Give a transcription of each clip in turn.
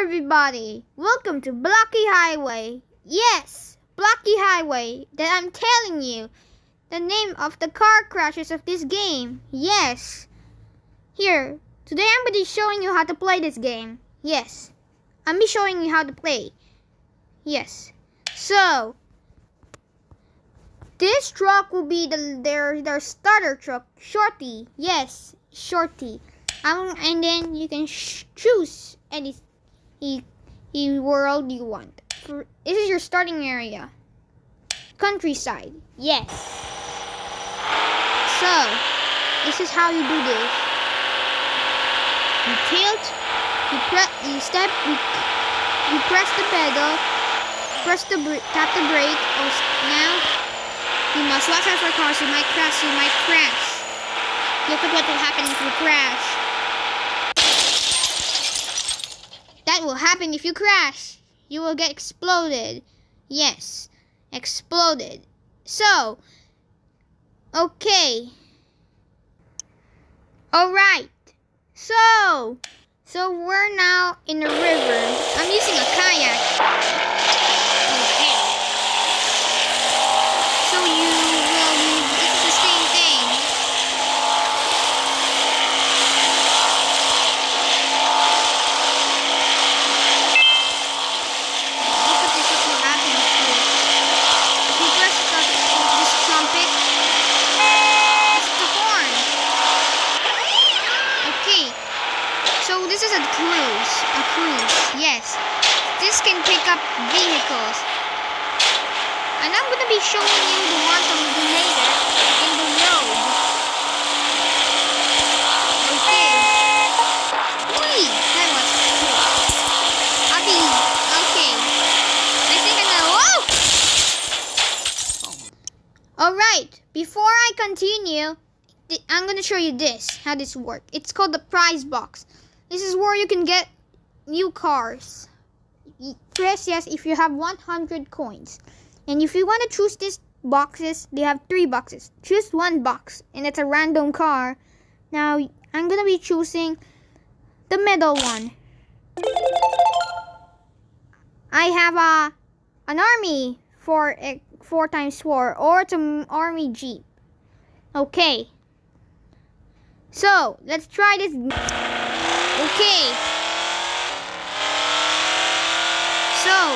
everybody! Welcome to Blocky Highway. Yes, Blocky Highway that I'm telling you. The name of the car crashes of this game. Yes. Here, today I'm going to be showing you how to play this game. Yes. I'm be showing you how to play. Yes. So, this truck will be the their their starter truck, Shorty. Yes, Shorty. Um, and then you can choose any e, e world you want. For, this is your starting area. Countryside. Yes. So, this is how you do this. You tilt, you press, you step, you, you press the pedal, press the tap the brake. Oh, now you must watch out for cars. You might crash. You might crash. Look at what will happen if you crash. That will happen if you crash. You will get exploded. Yes, exploded. So, okay. Alright. So, so we're now in the river. I'm using a kayak. This can pick up vehicles. And I'm going to be showing you the ones on the later in the road. Okay. Whee! That was cool. I'll be... Okay. I think I know... Whoa! Alright, before I continue, I'm going to show you this, how this works. It's called the prize box. This is where you can get new cars press yes if you have 100 coins. And if you want to choose these boxes, they have three boxes. Choose one box, and it's a random car. Now, I'm going to be choosing the middle one. I have a an army for a four times four, or it's an army jeep. Okay. So let's try this. Okay. So.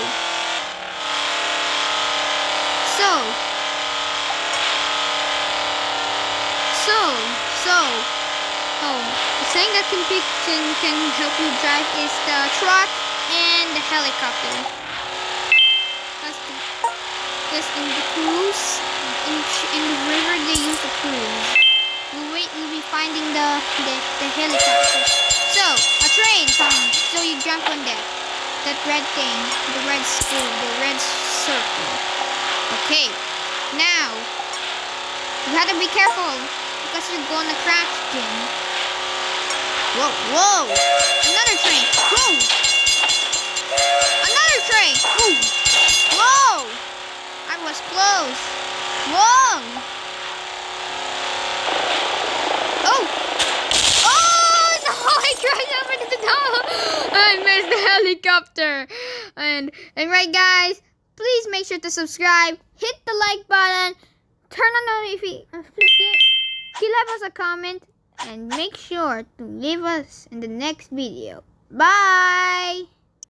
So. So. So. Oh. The thing that can, pick, can, can help you drive is the truck and the helicopter. That's the, that's in the cruise. In, in the river they use the cruise. You wait, you'll be finding the, the, the helicopter. So, a train comes, so you jump on that that red thing, the red school, the red circle. Okay, now, you have to be careful because you're gonna crash again. Whoa, whoa, another train, whoa, another train, whoa, whoa, I was close, whoa. Oh, oh crashed the. I missed the helicopter. And and right guys, please make sure to subscribe, hit the like button, turn on the notification, leave us a comment, and make sure to leave us in the next video. Bye!